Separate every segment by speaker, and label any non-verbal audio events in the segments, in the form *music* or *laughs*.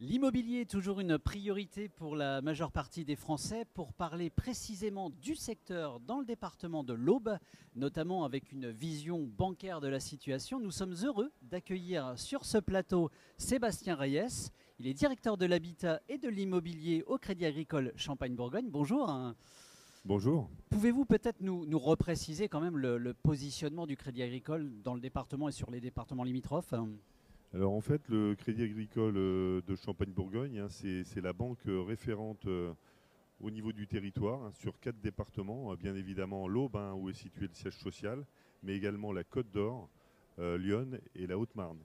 Speaker 1: L'immobilier est toujours une priorité pour la majeure partie des Français. Pour parler précisément du secteur dans le département de l'Aube, notamment avec une vision bancaire de la situation, nous sommes heureux d'accueillir sur ce plateau Sébastien Reyes. Il est directeur de l'habitat et de l'immobilier au Crédit Agricole Champagne-Bourgogne. Bonjour.
Speaker 2: Bonjour.
Speaker 1: Pouvez-vous peut-être nous, nous repréciser quand même le, le positionnement du Crédit Agricole dans le département et sur les départements limitrophes?
Speaker 2: Alors en fait, le Crédit Agricole euh, de Champagne-Bourgogne, hein, c'est la banque euh, référente euh, au niveau du territoire hein, sur quatre départements. Bien évidemment l'Aube, hein, où est situé le siège social, mais également la Côte d'Or, euh, Lyon et la Haute-Marne.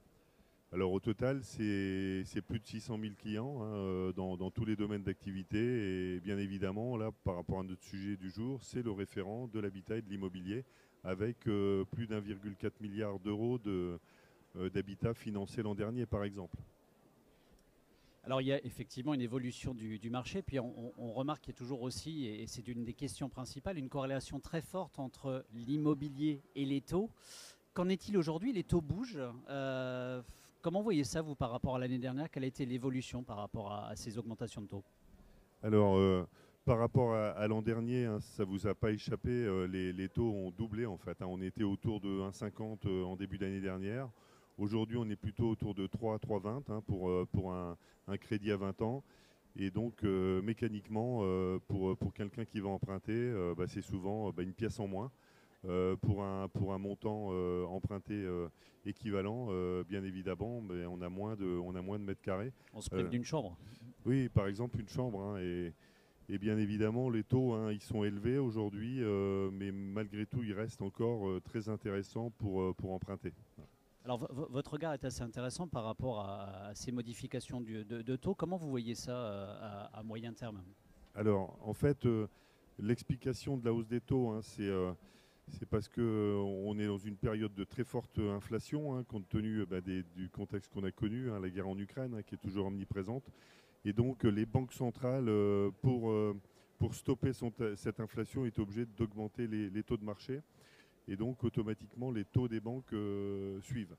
Speaker 2: Alors au total, c'est plus de 600 000 clients dans, tous les domaines d'activité. Et bien évidemment, là, par rapport à notre sujet du jour, c'est le référent de l'habitat et de l'immobilier, avec euh, plus d'1,4 milliard d'euros de, d'habitat financé l'an dernier, par exemple.
Speaker 1: Alors il y a effectivement une évolution du, du marché, puis on, remarque qu'il y a toujours aussi, et c'est une des questions principales, une corrélation très forte entre l'immobilier et les taux. Qu'en est-il aujourd'hui? Les taux bougent. Euh, comment voyez ça, vous, par rapport à l'année dernière? Quelle a été l'évolution par rapport à, à ces augmentations de taux?
Speaker 2: Alors, euh, par rapport à, à l'an dernier, hein, ça vous a pas échappé, euh, les, les taux ont doublé en fait. hein. on était autour de 1,50 euh, en début d'année dernière. Aujourd'hui, on est plutôt autour de 3 3,20 hein, pour, euh, pour un, un crédit à 20 ans. Et donc, euh, mécaniquement, euh, pour, pour quelqu'un qui va emprunter, euh, bah, c'est souvent bah, une pièce en moins. Pour, un, pour un montant emprunté équivalent, bien évidemment, on, a moins de, on a moins de mètres carrés.
Speaker 1: On se prive d'une chambre.
Speaker 2: Oui, par exemple une chambre. hein, et, et bien évidemment, les taux, hein, ils sont élevés aujourd'hui, mais malgré tout, ils restent encore très intéressants pour, pour emprunter.
Speaker 1: Alors vo- vo- votre regard est assez intéressant par rapport à, ces modifications de, taux. Comment vous voyez ça euh, à, moyen terme?
Speaker 2: Alors, en fait, euh, l'explication de la hausse des taux, hein, c'est euh, c'est parce que euh, on est dans une période de très forte inflation, hein, compte tenu bah, du contexte qu'on a connu, hein, la guerre en Ukraine, qui est toujours omniprésente. Et donc, les banques centrales, pour, pour stopper cette inflation, est obligées d'augmenter les, taux de marché. Et donc, automatiquement, les taux des banques suivent.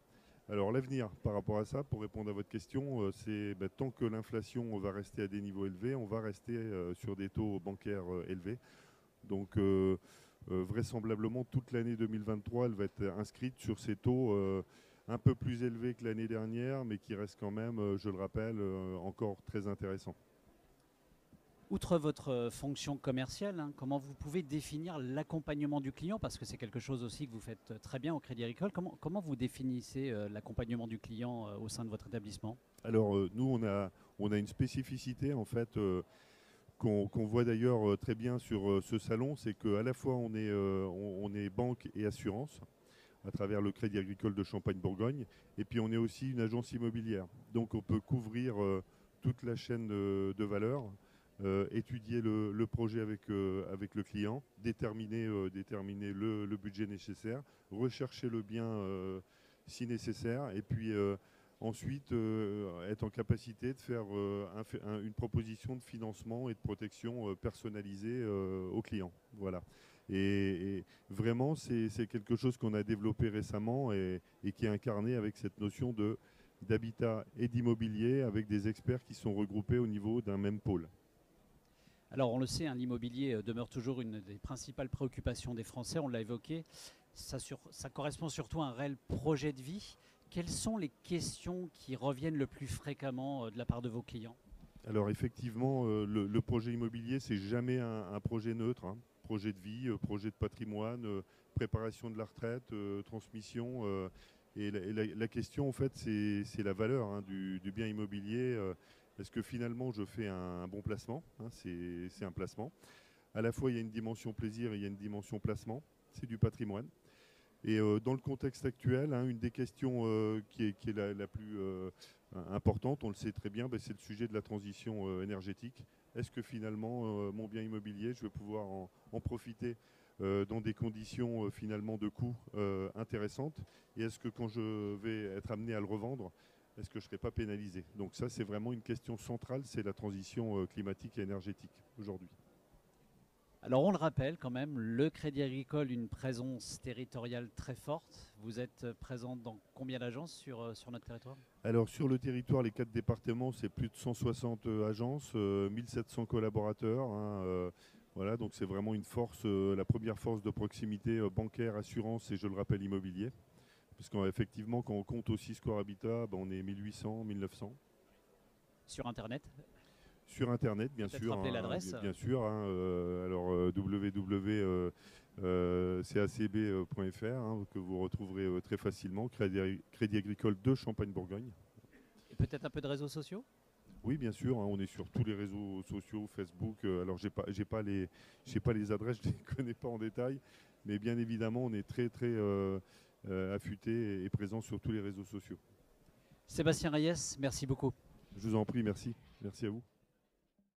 Speaker 2: Alors, l'avenir par rapport à ça, pour répondre à votre question, euh, c'est bah, tant que l'inflation va rester à des niveaux élevés, on va rester euh, sur des taux bancaires euh, élevés. Donc, vraisemblablement, toute l'année 2023, elle va être inscrite sur ces taux un peu plus élevés que l'année dernière, mais qui restent quand même, je le rappelle, encore très intéressants.
Speaker 1: Outre votre euh, fonction commerciale, hein, comment vous pouvez définir l'accompagnement du client? Parce que c'est quelque chose aussi que vous faites euh, très bien au Crédit Agricole. Comment, vous définissez euh, l'accompagnement du client au sein de votre établissement?
Speaker 2: Alors nous, on a, une spécificité en fait qu'on voit d'ailleurs très bien sur ce salon, c'est qu'à la fois on est, on, est banque et assurance à travers le Crédit Agricole de Champagne-Bourgogne, et puis on est aussi une agence immobilière. Donc on peut couvrir toute la chaîne de valeur, euh, étudier le, projet avec, euh, avec le client, déterminer, euh, déterminer le, budget nécessaire, rechercher le bien si nécessaire, et puis ensuite être en capacité de faire un une proposition de financement et de protection personnalisée aux clients. Voilà. Et, vraiment, c'est quelque chose qu'on a développé récemment et, et qui est incarné avec cette notion d'habitat et d'immobilier avec des experts qui sont regroupés au niveau d'un même pôle.
Speaker 1: Alors on le sait, hein, l'immobilier euh, demeure toujours une des principales préoccupations des Français, on l'a évoqué. Ça, correspond surtout à un réel projet de vie. Quelles sont les questions qui reviennent le plus fréquemment euh, de la part de vos clients?
Speaker 2: Alors effectivement, euh, le, projet immobilier, c'est jamais un, projet neutre. hein. Projet de vie, projet de patrimoine, préparation de la retraite, transmission. et la, question, en fait, c'est la valeur hein, du bien immobilier. Est-ce que finalement, je fais un, bon placement hein, C'est un placement. À la fois, il y a une dimension plaisir et il y a une dimension placement. C'est du patrimoine. Et euh, dans le contexte actuel, hein, une des questions euh, qui est, la, plus euh, importante, on le sait très bien, ben, c'est le sujet de la transition énergétique. Est-ce que finalement, mon bien immobilier, je vais pouvoir en, en profiter dans des conditions finalement de coût euh, intéressantes? Et est-ce que quand je vais être amené à le revendre, est-ce que je ne serai pas pénalisé? Donc ça, c'est vraiment une question centrale, c'est la transition euh, climatique et énergétique aujourd'hui.
Speaker 1: Alors on le rappelle quand même, le Crédit Agricole, une présence territoriale très forte. Vous êtes présent dans combien d'agences sur, euh, sur notre territoire?
Speaker 2: Alors sur le territoire, les quatre départements, c'est plus de 160 euh, agences, 1700 collaborateurs. Hein, voilà, donc c'est vraiment une force, la première force de proximité bancaire, assurance et je le rappelle immobilier. Parce qu'effectivement, quand on compte aussi Score Habitat, ben, on est 1800, 1900.
Speaker 1: Sur Internet?
Speaker 2: Sur Internet, bien sûr.
Speaker 1: Rappeler hein, l'adresse.
Speaker 2: Bien, sûr. Hein, euh, alors euh, www.cacb.fr hein, que vous retrouverez euh, très facilement. Crédit, Crédit Agricole de Champagne-Bourgogne.
Speaker 1: Et peut-être un peu de réseaux sociaux?
Speaker 2: Oui, bien sûr, on est sur tous les réseaux sociaux, Facebook. alors, j'ai pas, j'ai pas les, pas les adresses, je ne les *laughs* connais pas en détail, mais bien évidemment, on est très, très affûté et présent sur tous les réseaux sociaux.
Speaker 1: Sébastien Reyes, merci beaucoup.
Speaker 2: Je vous en prie, merci. Merci à vous.